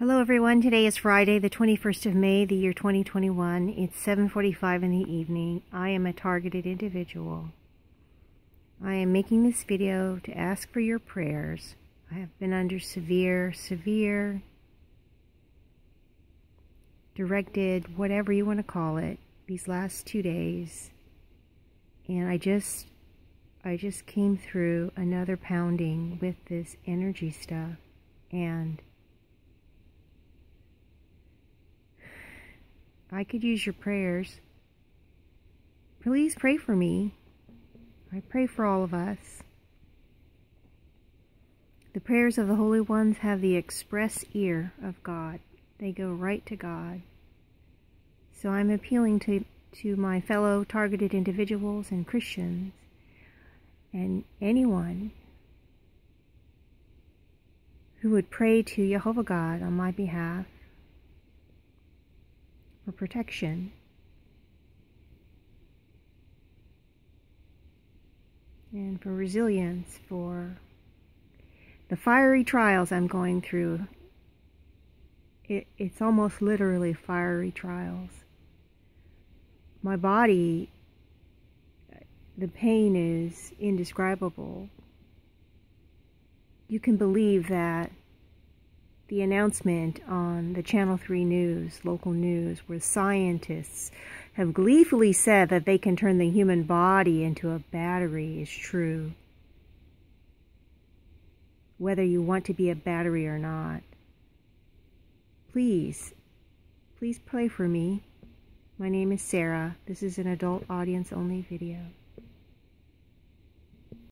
Hello everyone, today is Friday the 21st of May, the year 2021. It's 7.45 in the evening. I am a targeted individual. I am making this video to ask for your prayers. I have been under severe, severe, directed, whatever you want to call it, these last two days. And I just, I just came through another pounding with this energy stuff. And I could use your prayers. Please pray for me. I pray for all of us. The prayers of the holy ones have the express ear of God. They go right to God. So I'm appealing to, to my fellow targeted individuals and Christians and anyone who would pray to Jehovah God on my behalf for protection. And for resilience, for the fiery trials I'm going through. It, it's almost literally fiery trials. My body, the pain is indescribable. You can believe that the announcement on the Channel 3 News, local news, where scientists have gleefully said that they can turn the human body into a battery is true. Whether you want to be a battery or not. Please, please pray for me. My name is Sarah. This is an adult audience only video.